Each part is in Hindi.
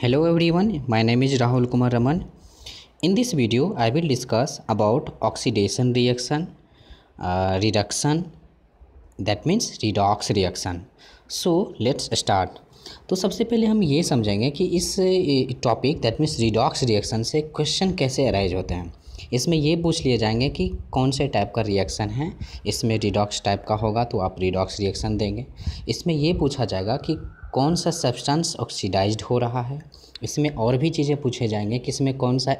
Hello everyone, my name is Rahul Kumar Raman. In this video, I will discuss about oxidation reaction, uh, reduction, that means redox reaction. So let's start. तो सबसे पहले हम ये समझेंगे कि इस topic that means redox reaction से क्वेश्चन कैसे अराइज होते हैं इसमें ये पूछ लिए जाएँगे कि कौन से टाइप का रिएक्शन है इसमें रिडॉक्स टाइप का होगा तो आप रिडॉक्स रिएक्शन देंगे इसमें ये पूछा जाएगा कि कौन सा सब्सटेंस ऑक्सीडाइज्ड हो रहा है? इसमें और भी चीज़ें पूछे जाएँगे कि इसमें कौन सा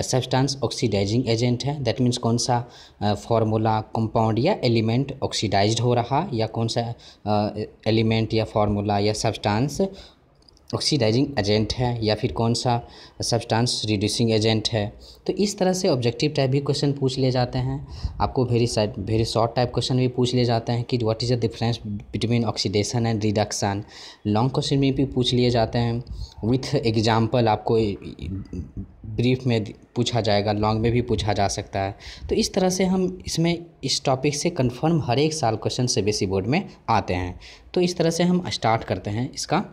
सब्सटेंस ऑक्सीडाइजिंग एजेंट है? दैट मीन्स कौन सा फार्मूला कंपाउंड या एलिमेंट ऑक्सीडाइज्ड हो रहा या कौन सा एलिमेंट या फार्मूला या सब्सटेंस ऑक्सीडाइजिंग एजेंट है या फिर कौन सा सब्सटेंस रिड्यूसिंग एजेंट है? तो इस तरह से ऑब्जेक्टिव टाइप भी क्वेश्चन पूछ लिए जाते हैं। आपको very side very short type question भी पूछ लिए जाते हैं कि what is the difference between oxidation and reduction long question में भी पूछ लिए जाते हैं। विथ एग्ज़ाम्पल आपको ब्रीफ में पूछा जाएगा लॉन्ग में भी पूछा जा सकता है। तो इस तरह से हम इसमें इस टॉपिक से कंफर्म हर एक साल क्वेश्चन से बेसी बोर्ड में आते हैं। तो इस तरह से हम स्टार्ट करते हैं इसका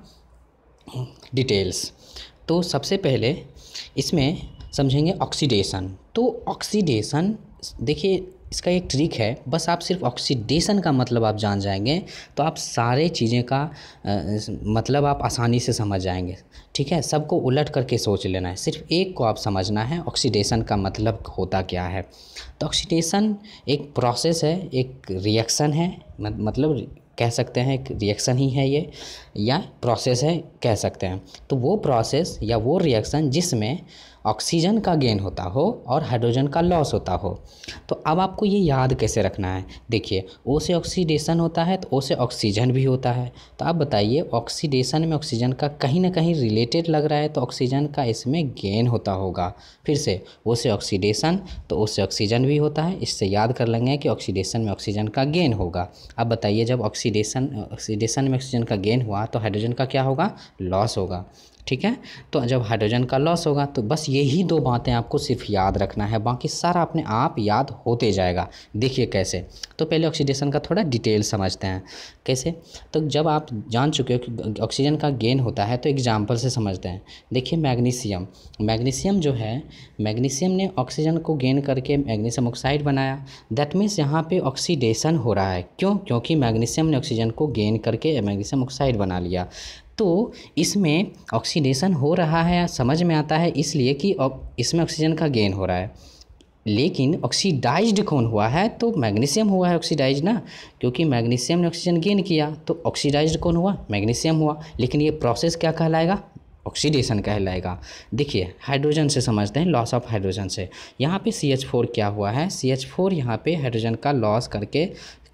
डिटेल्स तो सबसे पहले इसमें समझेंगे ऑक्सीडेशन तो ऑक्सीडेशन देखिए इसका एक ट्रिक है। बस आप सिर्फ़ ऑक्सीडेशन का मतलब आप जान जाएँगे तो आप सारे चीज़ें का आ, मतलब आप आसानी से समझ जाएँगे। ठीक है? सबको उलट करके सोच लेना है। सिर्फ़ एक को आप समझना है ऑक्सीडेशन का मतलब होता क्या है। तो ऑक्सीडेशन एक प्रोसेस है एक रिएक्शन है मतलब कह सकते हैं, एक रिएक्शन ही है ये, या प्रोसेस है, कह सकते हैं। तो वो प्रोसेस या वो रिएक्शन जिसमें ऑक्सीजन का गेन होता हो और हाइड्रोजन का लॉस होता हो। तो अब आपको ये याद कैसे रखना है? देखिए, ओ से ऑक्सीडेशन होता है तो ओ से ऑक्सीजन भी होता है। तो आप बताइए, ऑक्सीडेशन में ऑक्सीजन का कहीं ना कहीं रिलेटेड लग रहा है तो ऑक्सीजन का इसमें गेन होता होगा। फिर से, ओ से ऑक्सीडेशन तो ओ से ऑक्सीजन भी होता है। इससे याद कर लेंगे कि ऑक्सीडेशन में ऑक्सीजन का गेन होगा। अब बताइए, जब ऑक्सीडेशन ऑक्सीडेशन में ऑक्सीजन का गेन हुआ तो हाइड्रोजन का क्या होगा? लॉस होगा। ठीक है? तो जब हाइड्रोजन का लॉस होगा तो बस यही दो बातें आपको सिर्फ़ याद रखना है, बाकी सारा अपने आप याद होते जाएगा। देखिए कैसे? तो पहले ऑक्सीडेशन का थोड़ा डिटेल समझते हैं। कैसे? तो जब आप जान चुके हो कि ऑक्सीजन का गेन होता है तो एग्ज़ाम्पल से समझते हैं। देखिए मैग्नीशियम मैग्नीशियम जो है मैग्नीशियम ने ऑक्सीजन को गेन करके मैग्नीशियम ऑक्साइड बनाया। दैट मीन्स यहाँ पे ऑक्सीडेशन हो रहा है। क्यों? क्योंकि मैग्नीशियम ने ऑक्सीजन को गेन करके मैग्नीशियम ऑक्साइड बना लिया। तो इसमें ऑक्सीडेशन हो रहा है, समझ में आता है, इसलिए कि इसमें ऑक्सीजन का गेन हो रहा है। लेकिन ऑक्सीडाइज्ड कौन हुआ है? तो मैग्नीशियम हुआ है ऑक्सीडाइज ना? क्योंकि मैग्नीशियम ने ऑक्सीजन गेन किया तो ऑक्सीडाइज्ड कौन हुआ? मैग्नीशियम हुआ। लेकिन ये प्रोसेस क्या कहलाएगा? ऑक्सीडेशन कहलाएगा। देखिए हाइड्रोजन से समझते हैं लॉस ऑफ़ हाइड्रोजन से। यहाँ पे सी एच फोर क्या हुआ है? सी एच फोर यहाँ पर हाइड्रोजन का लॉस करके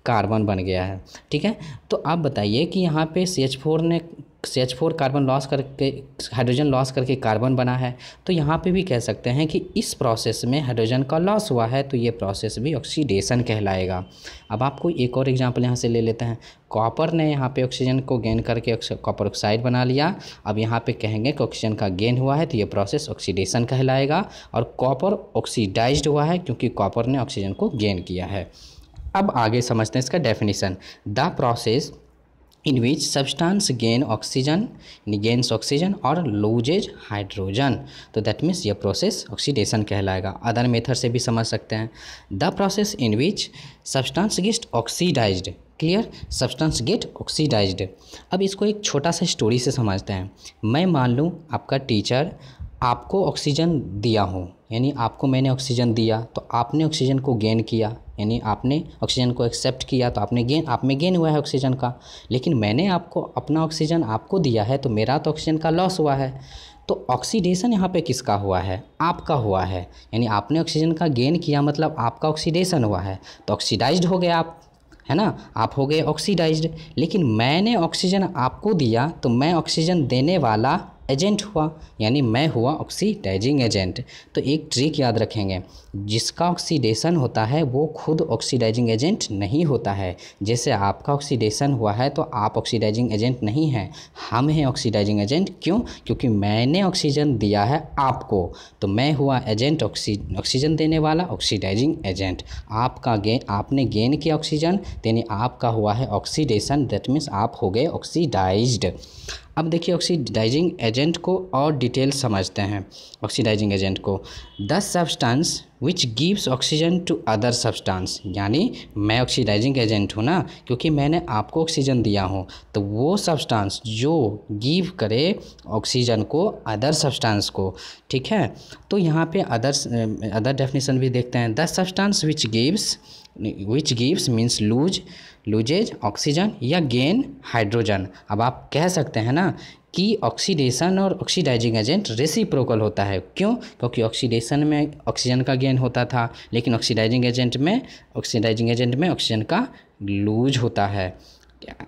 कार्बन बन गया है। ठीक है? तो आप बताइए कि यहाँ पे सी एच फोर ने C H four carbon loss करके हाइड्रोजन लॉस करके कार्बन बना है। तो यहाँ पे भी कह सकते हैं कि इस प्रोसेस में हाइड्रोजन का लॉस हुआ है तो ये प्रोसेस भी ऑक्सीडेशन कहलाएगा। अब आपको एक और एग्जांपल यहाँ से ले लेते हैं। कॉपर ने यहाँ पे ऑक्सीजन को गेन करके कॉपर ऑक्साइड बना लिया। अब यहाँ पे कहेंगे कि ऑक्सीजन का गेन हुआ है तो ये प्रोसेस ऑक्सीडेशन कहलाएगा। और कॉपर ऑक्सीडाइज्ड हुआ है, क्योंकि कॉपर ने ऑक्सीजन को गेन किया है। अब आगे समझते हैं इसका definition the process in which substance gain oxygen gains oxygen और लूजेज हाइड्रोजन तो दैट मीन्स ये प्रोसेस ऑक्सीडेशन कहलाएगा। अदर मेथड से भी समझ सकते हैं। The process in which substance guest oxidised clear substance get oxidised अब इसको एक छोटा सा स्टोरी से समझते हैं। मैं मान लूँ, आपका टीचर आपको ऑक्सीजन दिया हूँ। यानी आपको मैंने ऑक्सीजन दिया तो आपने ऑक्सीजन को गेन किया। यानी आपने ऑक्सीजन को एक्सेप्ट किया तो आपने गेन आप में गेन हुआ है ऑक्सीजन का। लेकिन मैंने आपको अपना ऑक्सीजन आपको दिया है तो मेरा तो ऑक्सीजन का लॉस हुआ है। तो ऑक्सीडेशन यहाँ पे किसका हुआ है? आपका हुआ है। यानी आपने ऑक्सीजन का गेन किया मतलब आपका ऑक्सीडेशन हुआ है। तो ऑक्सीडाइज्ड हो गया आप, है ना? आप हो गए ऑक्सीडाइज्ड लेकिन मैंने ऑक्सीजन आपको दिया तो मैं ऑक्सीजन देने वाला एजेंट हुआ यानी मैं हुआ ऑक्सीडाइजिंग एजेंट तो एक ट्रिक याद रखेंगे। जिसका ऑक्सीडेशन होता है, वो खुद ऑक्सीडाइजिंग एजेंट नहीं होता है। जैसे आपका ऑक्सीडेशन हुआ है तो आप ऑक्सीडाइजिंग एजेंट नहीं हैं। हम हैं ऑक्सीडाइजिंग एजेंट क्यों? क्योंकि मैंने ऑक्सीजन दिया है आपको। तो मैं हुआ एजेंट ऑक्सी ऑक्सीजन देने वाला ऑक्सीडाइजिंग एजेंट आपका गेन आपने गेन किया ऑक्सीजन यानी आपका हुआ है ऑक्सीडेशन दैट मीन्स आप हो गए ऑक्सीडाइज्ड अब देखिए ऑक्सीडाइजिंग एजेंट को और डिटेल समझते हैं ऑक्सीडाइजिंग एजेंट को। The substance which gives oxygen to other substance यानी मैं ऑक्सीडाइजिंग एजेंट हूँ ना, क्योंकि मैंने आपको ऑक्सीजन दिया हूँ तो वो सब्सटेंस जो गिव करे ऑक्सीजन को अदर सब्सटेंस को, ठीक है? तो यहाँ पे अदर अदर डेफिनेशन भी देखते हैं। The substance which gives which gives means lose loses oxygen या गेन हाइड्रोजन अब आप कह सकते हैं ना कि ऑक्सीडेशन और ऑक्सीडाइजिंग एजेंट रेसिप्रोकल होता है। क्यों? क्योंकि ऑक्सीडेशन में ऑक्सीजन का गेन होता था, लेकिन ऑक्सीडाइजिंग एजेंट में ऑक्सीडाइजिंग एजेंट में ऑक्सीजन का लूज होता है।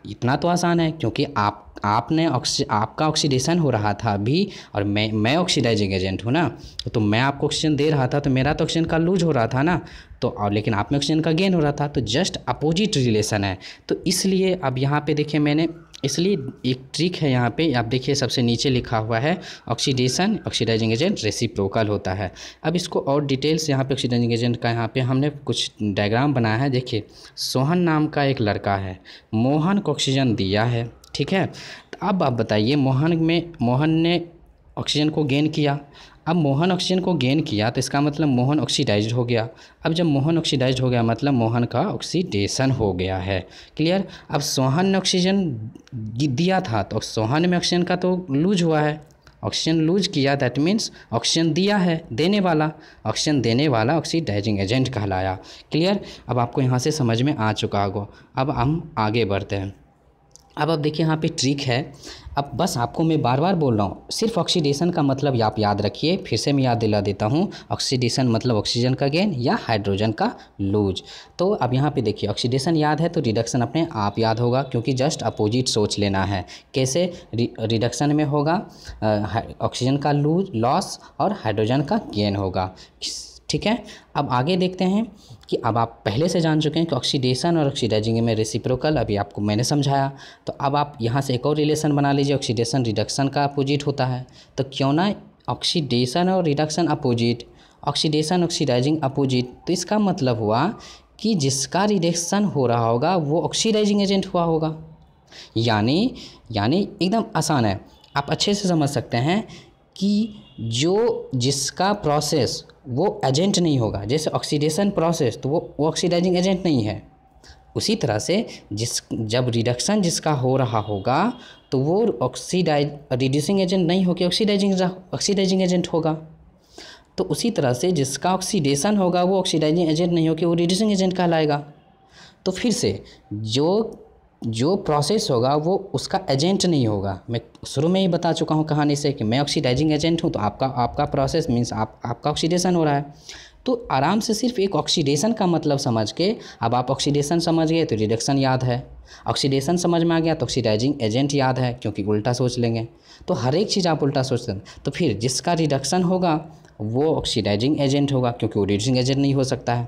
इतना तो आसान है, क्योंकि आप, आपने ऑक्सी आपका ऑक्सीडेशन हो रहा था अभी, और मैं मैं ऑक्सीडाइजिंग एजेंट हूँ ना तो मैं आपको ऑक्सीजन दे रहा था तो मेरा तो ऑक्सीजन का लूज हो रहा था ना। तो और लेकिन आप में ऑक्सीजन का गेन हो रहा था तो जस्ट अपोजिट रिलेशन है। तो इसलिए अब यहाँ पे देखिए मैंने, इसलिए एक ट्रिक है यहाँ पे, आप देखिए सबसे नीचे लिखा हुआ है ऑक्सीडेशन ऑक्सीडाइजिंग एजेंट रेसिप्रोकल होता है। अब इसको और डिटेल्स यहाँ पे ऑक्सीडाइजिंग एजेंट का यहाँ पे हमने कुछ डायग्राम बनाया है, देखिए। सोहन नाम का एक लड़का है, मोहन को ऑक्सीजन दिया है, ठीक है? तो अब आप बताइए, मोहन में, मोहन ने ऑक्सीजन को गेन किया अब मोहन ऑक्सीजन को गेन किया तो इसका मतलब मोहन ऑक्सीडाइज हो गया। अब जब मोहन ऑक्सीडाइज हो गया मतलब मोहन का ऑक्सीडेशन हो गया है। क्लियर अब सोहन ने ऑक्सीजन दिया था तो सोहन में ऑक्सीजन का तो लूज हुआ है। ऑक्सीजन लूज किया दैट मीन्स ऑक्सीजन दिया है, देने वाला। ऑक्सीजन देने वाला ऑक्सीडाइजिंग एजेंट कहलाया। क्लियर अब आपको यहाँ से समझ में आ चुका होगा। अब हम आगे बढ़ते हैं। अब अब देखिए यहाँ पे ट्रिक है। अब बस आपको मैं बार बार बोल रहा हूँ, सिर्फ़ ऑक्सीडेशन का मतलब आप याद रखिए, फिर से मैं याद दिला देता हूँ ऑक्सीडेशन मतलब ऑक्सीजन का गेन या हाइड्रोजन का लूज तो अब यहाँ पे देखिए ऑक्सीडेशन याद है तो रिडक्शन अपने आप याद होगा, क्योंकि जस्ट अपोजिट सोच लेना है। कैसे? रिडक्शन में होगा ऑक्सीजन का लूज लॉस और हाइड्रोजन का गेन होगा। ठीक है? अब आगे देखते हैं कि अब आप पहले से जान चुके हैं कि ऑक्सीडेशन और ऑक्सीडाइजिंग में रेसिप्रोकल अभी आपको मैंने समझाया। तो अब आप यहाँ से एक और रिलेशन बना लीजिए ऑक्सीडेशन रिडक्शन का अपोजिट होता है। तो क्यों ना ऑक्सीडेशन और reduction opposite oxidation oxidising opposite तो इसका मतलब हुआ कि जिसका रिडक्शन हो रहा होगा, वो ऑक्सीडाइजिंग एजेंट हुआ होगा। यानी यानी एकदम आसान है। आप अच्छे से समझ सकते हैं कि जो जिसका प्रोसेस वो एजेंट नहीं होगा। जैसे ऑक्सीडेशन प्रोसेस तो वो ऑक्सीडाइजिंग एजेंट नहीं है। उसी तरह से जिस, जब रिडक्शन जिसका हो रहा होगा तो वो ऑक्सीडाइज रिड्यूसिंग एजेंट नहीं होकर ऑक्सीडाइजिंग ऑक्सीडाइजिंग एजेंट होगा। तो उसी तरह से जिसका ऑक्सीडेशन होगा, वो ऑक्सीडाइजिंग एजेंट नहीं होकर वो रिड्यूसिंग एजेंट कहलाएगा। तो फिर से जो जो प्रोसेस होगा, वो उसका एजेंट नहीं होगा। मैं शुरू में ही बता चुका हूँ कहानी से कि मैं ऑक्सीडाइजिंग एजेंट हूँ तो आपका आपका प्रोसेस मीन्स आप, आपका ऑक्सीडेशन हो रहा है। तो आराम से सिर्फ़ एक ऑक्सीडेशन का मतलब समझ के, अब आप ऑक्सीडेशन समझ गए तो रिडक्शन याद है। ऑक्सीडेशन समझ में आ गया तो ऑक्सीडाइजिंग एजेंट याद है, क्योंकि उल्टा सोच लेंगे। तो हर एक चीज़ आप उल्टा सोचते हैं। तो फिर जिसका रिडक्शन होगा, वो ऑक्सीडाइजिंग एजेंट होगा, क्योंकि वो रिड्यूसिंग एजेंट नहीं हो सकता है।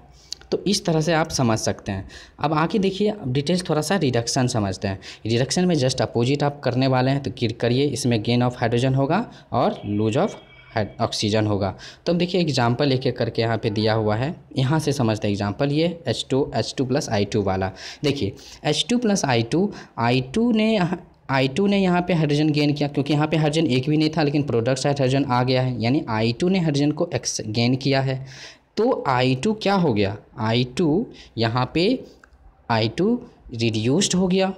तो इस तरह से आप समझ सकते हैं। अब आके देखिए डिटेल्स थोड़ा सा रिडक्शन समझते हैं। रिडक्शन में जस्ट अपोजिट आप करने वाले हैं तो करिए, इसमें गेन ऑफ़ हाइड्रोजन होगा और लूज ऑफ़ ऑक्सीजन होगा। तो अब देखिए एग्ज़ाम्पल एक एक करके यहाँ पे दिया हुआ है। यहाँ से समझते हैं एग्ज़ाम्पल ये H two H two plus I two वाला। देखिए H two plus I two I two ने आई टू ने यहाँ पे हाइड्रोजन गेन किया, क्योंकि यहाँ पे हाइड्रोजन एक भी नहीं था, लेकिन प्रोडक्ट साइड हाइड्रोजन आ गया है। यानी आई टू ने हाइड्रोजन को एक्स गेन किया है। तो आई टू क्या हो गया? आई टू यहाँ पे आई टू रिड्यूस्ड हो गया।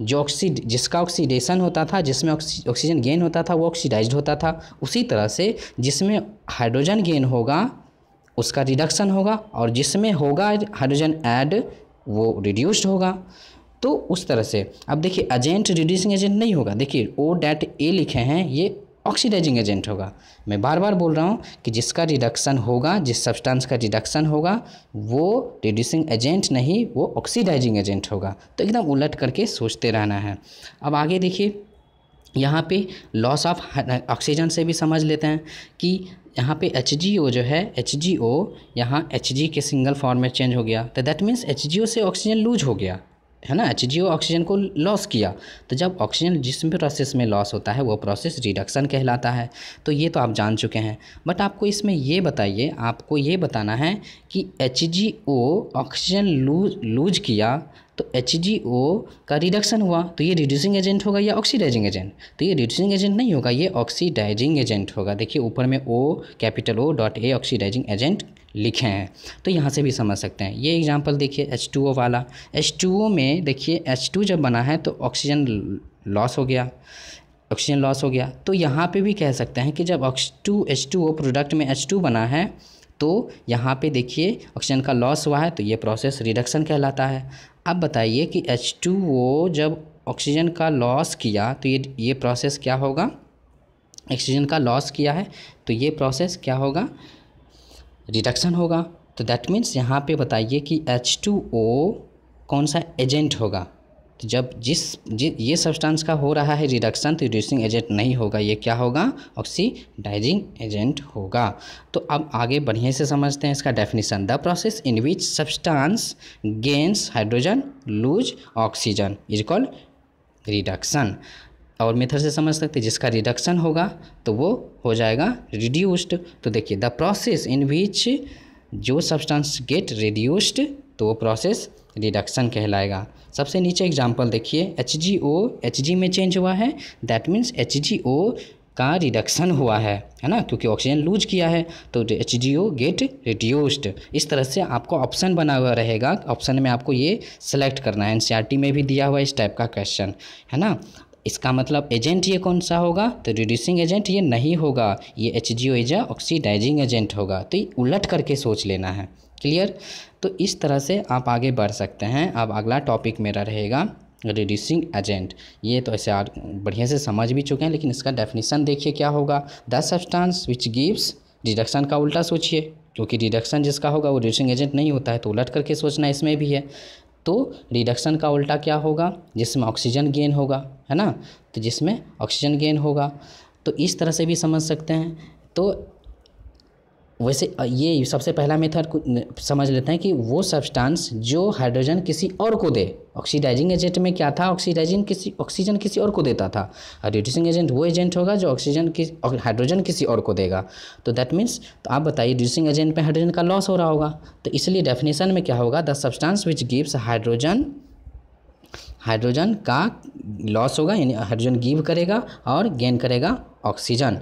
जो ऑक्सीड जिसका ऑक्सीडेशन होता था, जिसमें ऑक्सीजन गेन होता था, वो ऑक्सीडाइज्ड होता था। उसी तरह से जिसमें हाइड्रोजन गेन होगा, उसका रिडक्शन होगा और जिसमें होगा हाइड्रोजन ऐड वो रिड्यूस्ड होगा। तो उस तरह से। अब देखिए एजेंट रिड्यूसिंग एजेंट नहीं होगा। देखिए ओ डैट ए लिखे हैं, ये ऑक्सीडाइजिंग एजेंट होगा। मैं बार बार बोल रहा हूँ कि जिसका रिडक्शन होगा, जिस सब्सटेंस का रिडक्शन होगा, वो रिड्यूसिंग एजेंट नहीं, वो ऑक्सीडाइजिंग एजेंट होगा। तो एकदम उलट करके सोचते रहना है। अब आगे देखिए, यहाँ पे लॉस ऑफ़ ऑक्सीजन से भी समझ लेते हैं कि यहाँ पे एच जो है एच जी ओ यहाँ एच के सिंगल फॉर्म में चेंज हो गया। तो दैट मीन्स एच से ऑक्सीजन लूज हो गया। है ना एच ऑक्सीजन को लॉस किया। तो जब ऑक्सीजन जिस प्रोसेस में लॉस होता है, वो प्रोसेस रिडक्शन कहलाता है। तो ये तो आप जान चुके हैं। बट आपको इसमें ये बताइए, आपको ये बताना है कि एच ऑक्सीजन लूज लूज किया तो एच का रिडक्शन हुआ। तो ये रिड्यूसिंग एजेंट होगा या ऑक्सीडाइजिंग एजेंट तो ये रिड्यूसिंग एजेंट नहीं होगा, ये ऑक्सीडाइजिंग एजेंट होगा। देखिए, ऊपर में O capital O dot A oxidising agent लिखे हैं। तो यहाँ से भी समझ सकते हैं। ये एग्जांपल देखिए एच टू ओ वाला। एच टू ओ में देखिए एच टू जब बना है तो ऑक्सीजन लॉस हो गया। ऑक्सीजन लॉस हो गया। तो यहाँ पे भी कह सकते हैं कि जब aux two H two O product में एच टू बना है तो यहाँ पे देखिए ऑक्सीजन का लॉस हुआ है तो ये प्रोसेस रिडक्शन कहलाता है। अब बताइए कि एच टू ओ जब ऑक्सीजन का लॉस किया तो ये ये प्रोसेस क्या होगा? ऑक्सीजन का लॉस किया है तो ये प्रोसेस क्या होगा? रिडक्शन होगा। तो दैट मीन्स यहाँ पे बताइए कि एच टू ओ कौन सा एजेंट होगा। तो जब जिस जि, ये सब्सटेंस का हो रहा है रिडक्शन तो रिड्यूसिंग एजेंट नहीं होगा। ये क्या होगा? ऑक्सीडाइजिंग एजेंट होगा। तो अब आगे बढ़िया से समझते हैं इसका definition the process in which substance gains hydrogen lose oxygen is called reduction और मेथड से समझ सकते हैं, जिसका रिडक्शन होगा तो वो हो जाएगा रिड्यूस्ड तो देखिए द प्रोसेस इन विच जो सब्सटेंस गेट रिड्यूस्ड तो वो प्रोसेस रिडक्शन कहलाएगा। सबसे नीचे एग्जांपल देखिए H G O H G में चेंज हुआ है that means H G O का रिडक्शन हुआ है है ना? क्योंकि ऑक्सीजन लूज किया है तो H G O get reduced इस तरह से आपको ऑप्शन बना हुआ रहेगा। ऑप्शन में आपको ये सेलेक्ट करना है। एन में भी दिया हुआ इस टाइप का क्वेश्चन है ना? इसका मतलब एजेंट ये कौन सा होगा? तो रिड्यूसिंग एजेंट ये नहीं होगा, ये एच जी ओ एजा ऑक्सीडाइजिंग एजेंट होगा। तो ये उलट करके सोच लेना है। क्लियर तो इस तरह से आप आगे बढ़ सकते हैं। अब अगला टॉपिक मेरा रहेगा रिड्यूसिंग एजेंट ये तो ऐसे बढ़िया से समझ भी चुके हैं, लेकिन इसका डेफिनेशन देखिए क्या होगा। The substance which gives reduction का उल्टा सोचिए। क्योंकि रिडक्शन जिसका होगा वो रिड्यूसिंग एजेंट नहीं होता है तो उलट करके सोचना इसमें भी है। तो रिडक्शन का उल्टा क्या होगा? जिसमें ऑक्सीजन गेन होगा, है ना? तो जिसमें ऑक्सीजन गेन होगा। तो इस तरह से भी समझ सकते हैं। तो वैसे ये सबसे पहला मेथड समझ लेते हैं कि वो सब्सटेंस जो हाइड्रोजन किसी और को दे। ऑक्सीडाइजिंग एजेंट में क्या था? ऑक्सीडाइजिंग किसी ऑक्सीजन किसी और को देता था। और रिड्यूसिंग एजेंट वो एजेंट होगा जो ऑक्सीजन की हाइड्रोजन किसी और को देगा। तो दैट मीन्स तो आप बताइए रिड्यूसिंग एजेंट में हाइड्रोजन का लॉस हो रहा होगा। तो इसलिए डेफिनेशन में क्या होगा? The substance which gives hydrogen hydrogen का लॉस होगा, यानी हाइड्रोजन गिव करेगा और गेन करेगा ऑक्सीजन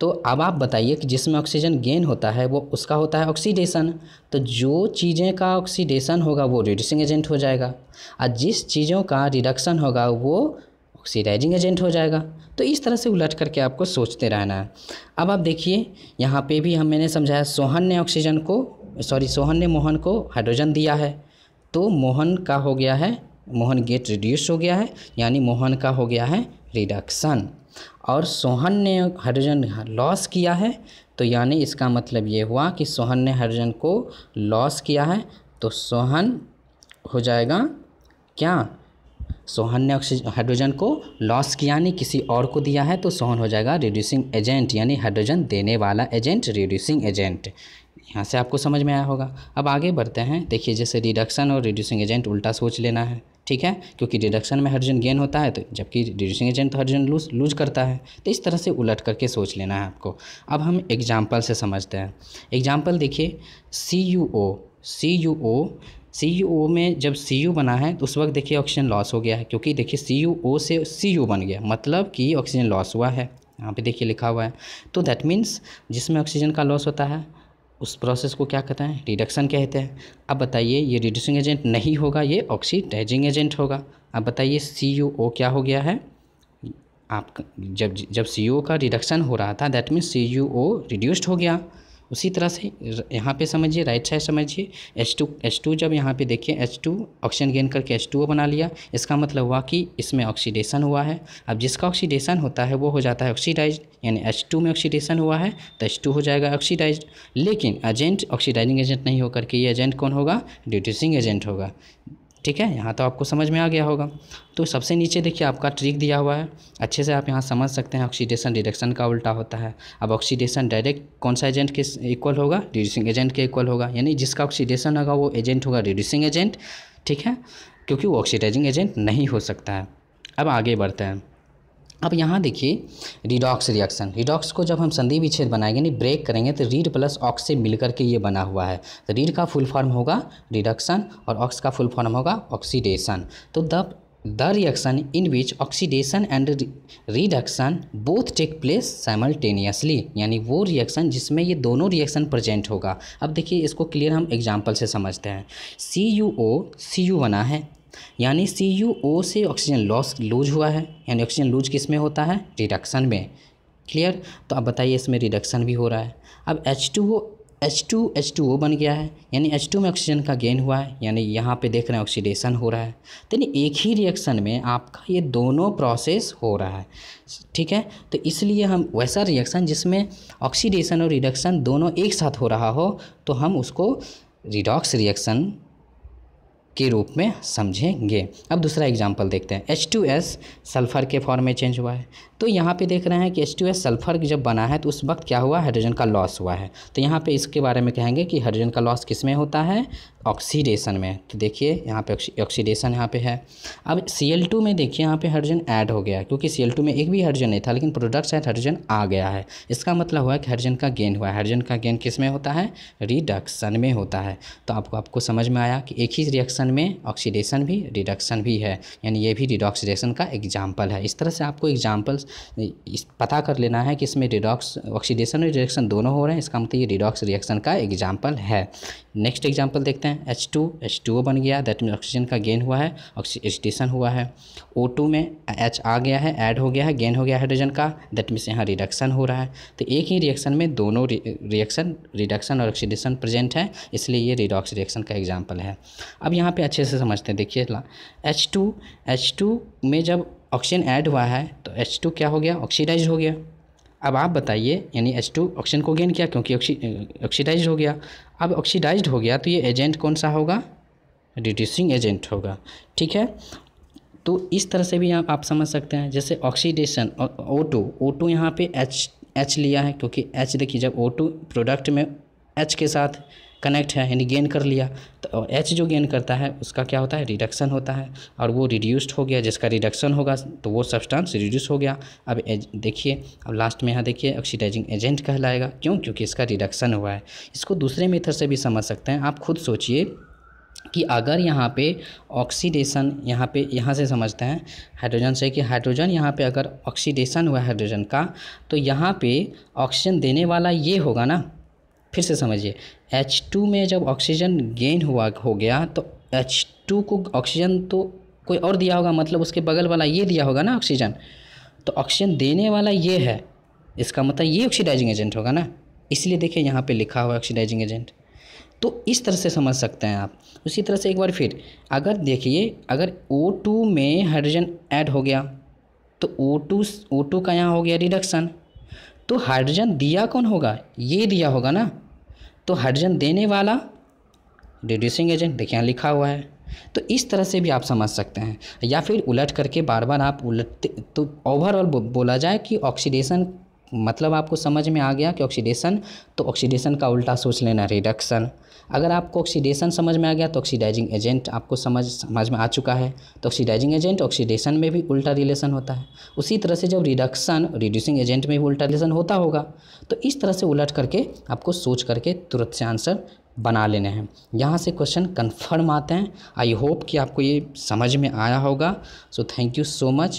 तो अब आप बताइए कि जिसमें ऑक्सीजन गेन होता है, वो उसका होता है ऑक्सीडेशन तो जो चीज़ें का ऑक्सीडेशन होगा, वो रिड्यूसिंग एजेंट हो जाएगा। और जिस चीज़ों का रिडक्शन होगा, वो ऑक्सीडाइजिंग एजेंट हो जाएगा। तो इस तरह से उलट करके आपको सोचते रहना है। अब आप देखिए, यहाँ पे भी हम मैंने समझाया, सोहन ने ऑक्सीजन को सॉरी सोहन ने मोहन को हाइड्रोजन दिया है। तो मोहन का हो गया है, मोहन गेट रिड्यूस हो गया है, यानी मोहन का हो गया है रिडक्शन और सोहन ने हाइड्रोजन लॉस किया है तो यानी इसका मतलब ये हुआ कि सोहन ने हाइड्रोजन को लॉस किया है तो सोहन हो जाएगा क्या? सोहन ने हाइड्रोजन को लॉस किया, यानी किसी और को दिया है तो सोहन हो जाएगा रिड्यूसिंग एजेंट यानी हाइड्रोजन देने वाला एजेंट रिड्यूसिंग एजेंट यहाँ से आपको समझ में आया होगा। अब आगे बढ़ते हैं। देखिए, जैसे रिडक्शन और रिड्यूसिंग एजेंट उल्टा सोच लेना है। ठीक है? क्योंकि डिडक्शन में हाइड्रोजन गेन होता है तो जबकि रिड्यूसिंग एजेंट तो हाइड्रोजन लूज लूज करता है। तो इस तरह से उलट करके सोच लेना है आपको। अब हम एग्ज़ाम्पल से समझते हैं। एग्ज़ाम्पल देखिए C U O C U O C U O में जब सी यू बना है तो उस वक्त देखिए ऑक्सीजन लॉस हो गया है, क्योंकि देखिए सी यू ओ से सी यू बन गया। मतलब कि ऑक्सीजन लॉस हुआ है। यहाँ पे देखिए लिखा हुआ है। तो दैट मीन्स जिसमें ऑक्सीजन का लॉस होता है उस प्रोसेस को क्या कहते हैं? रिडक्शन कहते हैं। अब बताइए, ये रिड्यूसिंग एजेंट नहीं होगा, ये ऑक्सीडाइजिंग एजेंट होगा। अब बताइए सी ओ क्या हो गया है? आप जब जब सी ओ का रिडक्शन हो रहा था that means C U O reduced हो गया। उसी तरह से यहाँ पे समझिए राइट साइड समझिए एच टू एच टू जब यहाँ पे देखिए एच टू ऑक्सीजन गेन करके एच टू बना लिया, इसका मतलब हुआ कि इसमें ऑक्सीडेशन हुआ है। अब जिसका ऑक्सीडेशन होता है, वो हो जाता है ऑक्सीडाइज यानी एच टू में ऑक्सीडेशन हुआ है तो एच टू हो जाएगा ऑक्सीडाइज लेकिन एजेंट ऑक्सीडाइजिंग एजेंट नहीं होकर के ये एजेंट कौन होगा? रिड्यूसिंग एजेंट होगा। ठीक है? यहाँ तो आपको समझ में आ गया होगा। तो सबसे नीचे देखिए, आपका ट्रिक दिया हुआ है। अच्छे से आप यहाँ समझ सकते हैं ऑक्सीडेशन रिडक्शन का उल्टा होता है। अब ऑक्सीडेशन डायरेक्ट कौन सा एजेंट के इक्वल होगा? रिड्यूसिंग एजेंट के इक्वल होगा। यानी जिसका ऑक्सीडेशन होगा, वो एजेंट होगा रिड्यूसिंग एजेंट ठीक है? क्योंकि वो ऑक्सीडाइजिंग एजेंट नहीं हो सकता है। अब आगे बढ़ते हैं। अब यहाँ देखिए रिडॉक्स रिएक्शन रिडॉक्स को जब हम संधि विच्छेद बनाएँगे नहीं ब्रेक करेंगे तो रीड प्लस ऑक्स से मिलकर के ये बना हुआ है। तो रीड का फुल फॉर्म होगा रिडक्शन और ऑक्स का फुल फॉर्म होगा ऑक्सीडेशन तो the the reaction in which oxidation and reduction both take place simultaneously यानी वो रिएक्शन जिसमें ये दोनों रिएक्शन प्रेजेंट होगा। अब देखिए, इसको क्लियर हम एग्ज़ाम्पल से समझते हैं। सी यू ओ सी यू बना है यानी सी यू ओ से ऑक्सीजन लॉस लूज हुआ है, यानी ऑक्सीजन लूज किसमें होता है? रिडक्शन में। क्लियर तो अब बताइए इसमें रिडक्शन भी हो रहा है। अब H two O H two H two O बन गया है, यानी एच टू में ऑक्सीजन का गेन हुआ है, यानी यहाँ पे देख रहे हैं ऑक्सीडेशन हो रहा है। तो यानी एक ही रिएक्शन में आपका ये दोनों प्रोसेस हो रहा है। ठीक है? तो इसलिए हम वैसा रिएक्शन जिसमें ऑक्सीडेशन और रिडक्शन दोनों एक साथ हो रहा हो तो हम उसको रिडॉक्स रिएक्शन के रूप में समझेंगे। अब दूसरा एग्ज़ाम्पल देखते हैं। एच टू एस सल्फ़र के फॉर्म में चेंज हुआ है। तो यहाँ पे देख रहे हैं कि एच टू एस सल्फ़र जब बना है तो उस वक्त क्या हुआ? हाइड्रोजन का लॉस हुआ है। तो यहाँ पे इसके बारे में कहेंगे कि हाइड्रोजन का लॉस किसमें होता है? ऑक्सीडेशन में। तो देखिए, यहाँ पे ऑक्सीडेशन यहाँ पे है। अब सी एल टू में देखिए, यहाँ पे हाइड्रोजन ऐड हो गया क्योंकि सी एल टू में एक भी हाइड्रोजन नहीं था, लेकिन प्रोडक्ट साइड हाइड्रोजन आ गया है। इसका मतलब हुआ कि हाइड्रोजन का गेन हुआ है। हाइड्रोजन का गेन किसमें होता है? रिडक्शन में होता है। तो आपको आपको समझ में आया कि एक ही रिएक्शन में ऑक्सीडेशन भी रिडक्शन भी है। यानी ये भी रिडॉक्सीडेशन का एग्ज़ाम्पल है। इस तरह से आपको एग्ज़ाम्पल पता कर लेना है कि इसमें रिडॉक्स ऑक्सीडेशन और रिडक्शन दोनों हो रहे हैं। इसका मतलब ये रिडॉक्स रिएक्शन का एग्ज़ाम्पल है। नेक्स्ट एग्ज़ाम्पल देखते हैं H two H two O बन गया दैट मीन ऑक्सीजन का गेन हुआ है ऑक्सीडेशन हुआ है। ओ टू में एच आ गया है ऐड हो गया है गेन हो गया हाइड्रोजन का दैट मीन्स यहाँ रिडक्शन हो रहा है। तो एक ही रिएक्शन में दोनों रिएक्शन रिडक्शन और ऑक्सीडेशन प्रेजेंट है, इसलिए ये रिडॉक्स रिएक्शन का एग्ज़ाम्पल है। अब यहाँ पर अच्छे से समझते हैं, देखिए एच टू एच टू में जब ऑक्सीजन ऐड हुआ है तो एच टू क्या हो गया? ऑक्सीडाइज हो गया। अब आप बताइए, यानी एच टू ऑक्सीजन को गेन किया क्योंकि ऑक्सीडाइज हो गया। अब ऑक्सीडाइज हो गया तो ये एजेंट कौन सा होगा? रिड्यूसिंग एजेंट होगा। ठीक है? तो इस तरह से भी आप आप समझ सकते हैं। जैसे oxidation O two O two यहाँ पर एच एच लिया है क्योंकि एच देखिए, जब ओ टू प्रोडक्ट में एच के साथ कनेक्ट है, यानी गेन कर लिया तो एच जो गेन करता है, उसका क्या होता है? रिडक्शन होता है, और वो रिड्यूस्ड हो गया, जिसका रिडक्शन होगा तो वो सब्सटेंस रिड्यूस हो गया। अब देखिए, अब लास्ट में यहाँ देखिए ऑक्सीडाइजिंग एजेंट कहलाएगा। क्यों? क्योंकि इसका रिडक्शन हुआ है। इसको दूसरे मेथड से भी समझ सकते हैं। आप खुद सोचिए कि अगर यहाँ पे ऑक्सीडेशन यहाँ पे, यहाँ से समझते हैं हाइड्रोजन से कि हाइड्रोजन यहाँ पे अगर ऑक्सीडेशन हुआ हाइड्रोजन का तो यहाँ पे ऑक्सीजन देने वाला ये होगा ना फिर से समझिए एच टू में जब ऑक्सीजन गेन हुआ, हो गया तो एच टू को ऑक्सीजन तो कोई और दिया होगा मतलब उसके बगल वाला ये दिया होगा ना ऑक्सीजन तो ऑक्सीजन देने वाला ये है, इसका मतलब ये ऑक्सीडाइजिंग एजेंट होगा ना, इसलिए देखिए यहाँ पे लिखा हुआ ऑक्सीडाइजिंग एजेंट तो इस तरह से समझ सकते हैं आप, उसी तरह से एक बार फिर, अगर देखिए, अगर O2 में हाइड्रोजन ऐड हो गया तो O2 O2 का यहाँ हो गया रिडक्शन तो हाइड्रोजन दिया कौन होगा, ये दिया होगा ना तो हाइड्रोजन देने वाला रिड्यूसिंग एजेंट देखिए यहाँ लिखा हुआ है। तो इस तरह से भी आप समझ सकते हैं। या फिर उलट करके बार बार आप उलटते तो ओवरऑल बोला जाए कि ऑक्सीडेशन मतलब आपको समझ में आ गया कि ऑक्सीडेशन तो ऑक्सीडेशन का उल्टा सोच लेना रिडक्शन अगर आपको ऑक्सीडेशन समझ में आ गया तो ऑक्सीडाइजिंग एजेंट आपको समझ समझ में आ चुका है। तो ऑक्सीडाइजिंग एजेंट ऑक्सीडेशन में भी उल्टा रिलेशन होता है। उसी तरह से जब रिडक्शन रिड्यूसिंग एजेंट में भी उल्टा रिलेशन होता होगा तो इस तरह से उलट करके आपको सोच करके तुरंत से आंसर बना लेने हैं। यहाँ से क्वेश्चन कन्फर्म आते हैं। आई होप कि आपको ये समझ में आया होगा। So thank you so much